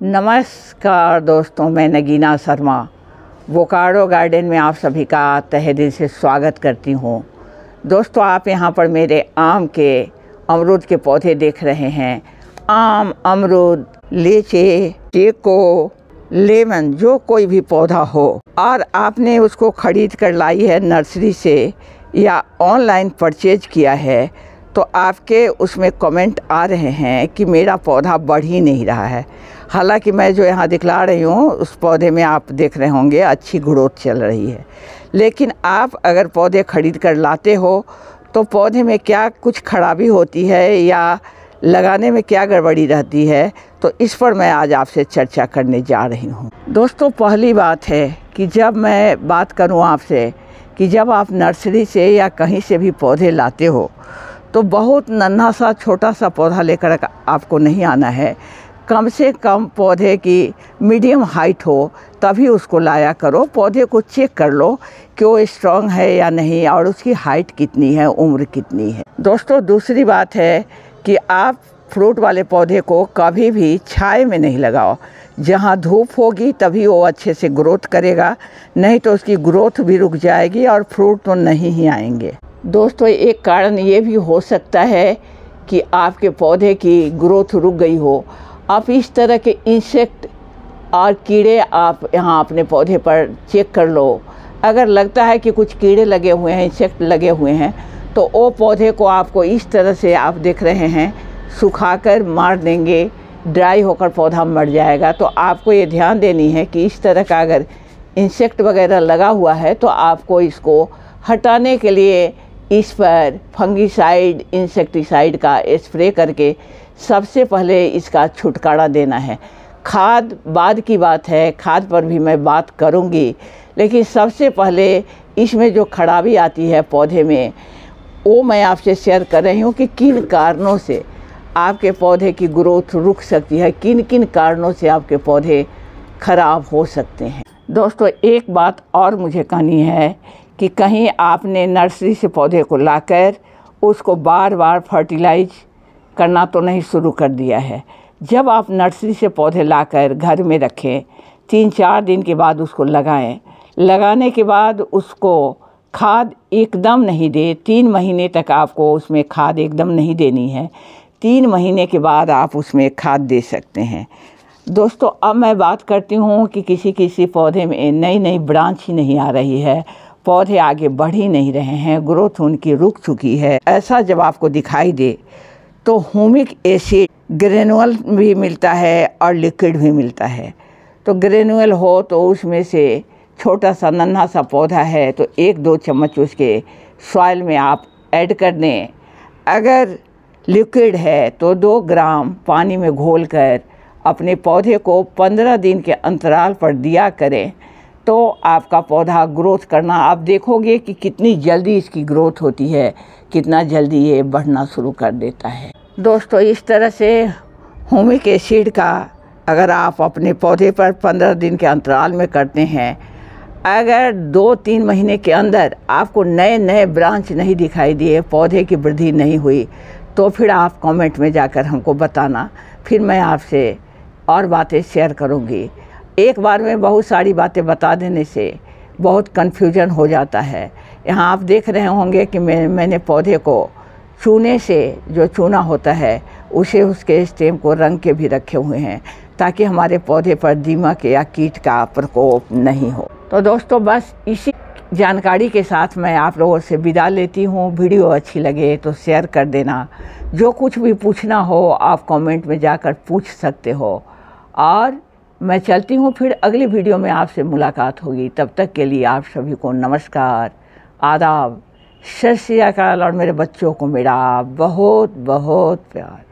नमस्कार दोस्तों, मैं नगीना शर्मा बोकारो गार्डन में आप सभी का तहे दिल से स्वागत करती हूँ। दोस्तों, आप यहाँ पर मेरे आम के अमरूद के पौधे देख रहे हैं। आम, अमरूद, लीची, चीकू, लेमन, जो कोई भी पौधा हो, और आपने उसको खरीद कर लाई है नर्सरी से या ऑनलाइन परचेज किया है तो आपके उसमें कमेंट आ रहे हैं कि मेरा पौधा बढ़ ही नहीं रहा है। हालाँकि मैं जो यहाँ दिखला रही हूँ, उस पौधे में आप देख रहे होंगे, अच्छी ग्रोथ चल रही है। लेकिन आप अगर पौधे खरीद कर लाते हो तो पौधे में क्या कुछ खराबी होती है या लगाने में क्या गड़बड़ी रहती है तो इस पर मैं आज आपसे चर्चा करने जा रही हूँ। दोस्तों, पहली बात है कि जब मैं बात करूँ आपसे कि जब आप नर्सरी से या कहीं से भी पौधे लाते हो तो बहुत नन्हा सा, छोटा सा पौधा लेकर आपको नहीं आना है। कम से कम पौधे की मीडियम हाइट हो, तभी उसको लाया करो। पौधे को चेक कर लो कि वो स्ट्रॉन्ग है या नहीं और उसकी हाइट कितनी है, उम्र कितनी है। दोस्तों, दूसरी बात है कि आप फ्रूट वाले पौधे को कभी भी छाए में नहीं लगाओ। जहाँ धूप होगी, तभी वो अच्छे से ग्रोथ करेगा, नहीं तो उसकी ग्रोथ भी रुक जाएगी और फ्रूट तो नहीं ही आएँगे। दोस्तों, एक कारण ये भी हो सकता है कि आपके पौधे की ग्रोथ रुक गई हो आप इस तरह के इंसेक्ट और कीड़े आप यहाँ अपने पौधे पर चेक कर लो। अगर लगता है कि कुछ कीड़े लगे हुए हैं इंसेक्ट लगे हुए हैं तो वो पौधे को आपको इस तरह से आप देख रहे हैं, सुखाकर मार देंगे ड्राई होकर पौधा मर जाएगा। तो आपको ये ध्यान देनी है कि इस तरह का अगर इंसेक्ट वगैरह लगा हुआ है तो आपको इसको हटाने के लिए इस पर फंगिसाइड, इंसेक्टिसाइड का स्प्रे करके सबसे पहले इसका छुटकारा देना है। खाद, बाद की बात है, खाद पर भी मैं बात करूँगी, लेकिन सबसे पहले इसमें जो खराबी आती है पौधे में, वो मैं आपसे शेयर कर रही हूँ कि किन कारणों से आपके पौधे की ग्रोथ रुक सकती है किन किन कारणों से आपके पौधे खराब हो सकते हैं। दोस्तों, एक बात और मुझे कहनी है कि कहीं आपने नर्सरी से पौधे को लाकर उसको बार बार फर्टिलाइज करना तो नहीं शुरू कर दिया है। जब आप नर्सरी से पौधे लाकर घर में रखें तीन चार दिन के बाद उसको लगाएँ, लगाने के बाद उसको खाद एकदम नहीं दे, तीन महीने तक आपको उसमें खाद एकदम नहीं देनी है, तीन महीने के बाद आप उसमें खाद दे सकते हैं। दोस्तों, अब मैं बात करती हूँ कि किसी किसी पौधे में नई नई ब्रांच ही नहीं आ रही है। पौधे आगे बढ़ ही नहीं रहे हैं, ग्रोथ उनकी रुक चुकी है। ऐसा जब आपको दिखाई दे तो होमिक एसिड ग्रेनुअल भी मिलता है और लिक्विड भी मिलता है। तो ग्रेनुअल हो तो उसमें से छोटा सा नन्हा सा पौधा है तो एक दो चम्मच उसके सॉइल में आप ऐड कर दें। अगर लिक्विड है तो दो ग्राम पानी में घोल कर अपने पौधे को पंद्रह दिन के अंतराल पर दिया करें। तो आपका पौधा ग्रोथ करना, आप देखोगे कि कितनी जल्दी इसकी ग्रोथ होती है, कितना जल्दी ये बढ़ना शुरू कर देता है। दोस्तों, इस तरह से होमिक एसिड का अगर आप अपने पौधे पर पंद्रह दिन के अंतराल में करते हैं, अगर दो तीन महीने के अंदर आपको नए नए ब्रांच नहीं दिखाई दिए, पौधे की वृद्धि नहीं हुई तो फिर आप कमेंट में जाकर हमको बताना। फिर मैं आपसे और बातें शेयर करूँगी। एक बार में बहुत सारी बातें बता देने से बहुत कन्फ्यूज़न हो जाता है। यहाँ आप देख रहे होंगे कि मैं, मैंने पौधे को चूने से जो चूना होता है, उसे उसके स्टेम को रंग के भी रखे हुए हैं, ताकि हमारे पौधे पर दीमक या कीट का प्रकोप नहीं हो। तो दोस्तों, बस इसी जानकारी के साथ मैं आप लोगों से विदा लेती हूँ। वीडियो अच्छी लगे तो शेयर कर देना। जो कुछ भी पूछना हो, आप कमेंट में जाकर पूछ सकते हो। और मैं चलती हूँ, फिर अगली वीडियो में आपसे मुलाकात होगी। तब तक के लिए आप सभी को नमस्कार, आदाब। सत श्रीकाल और मेरे बच्चों को मेरा बहुत बहुत प्यार।